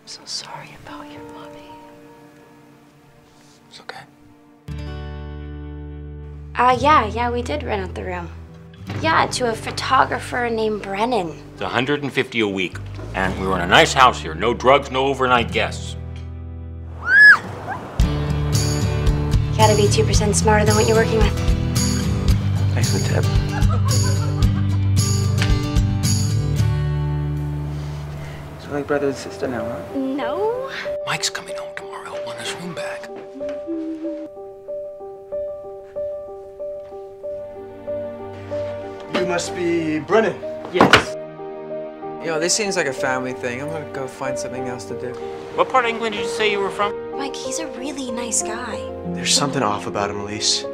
I'm so sorry about your mommy. It's okay. Uh, yeah, yeah, we did rent out the room. Yeah, to a photographer named Brennan. It's 150 a week. And we were in a nice house here. No drugs, no overnight guests. You gotta be 2% smarter than what you're working with. Thanks for the tip. like brother and sister now, huh? No. Mike's coming home tomorrow. He'll want his room back. You must be Brennan. Yes. You know, this seems like a family thing. I'm gonna go find something else to do. What part of England did you say you were from? Mike, he's a really nice guy. There's something off about him, Elise.